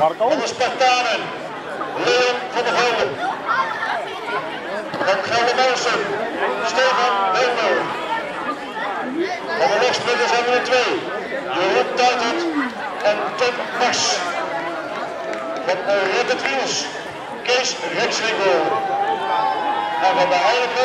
Van de Spartanen, Leon van der Veulen. Van Geldermalsen, Stefan Wilmer. Van de rechtspunters hebben we er twee. Jeroen Tuitert en Tom Mars. Van de Red Wiels, Kees Rexwinkel. En van de Heilige,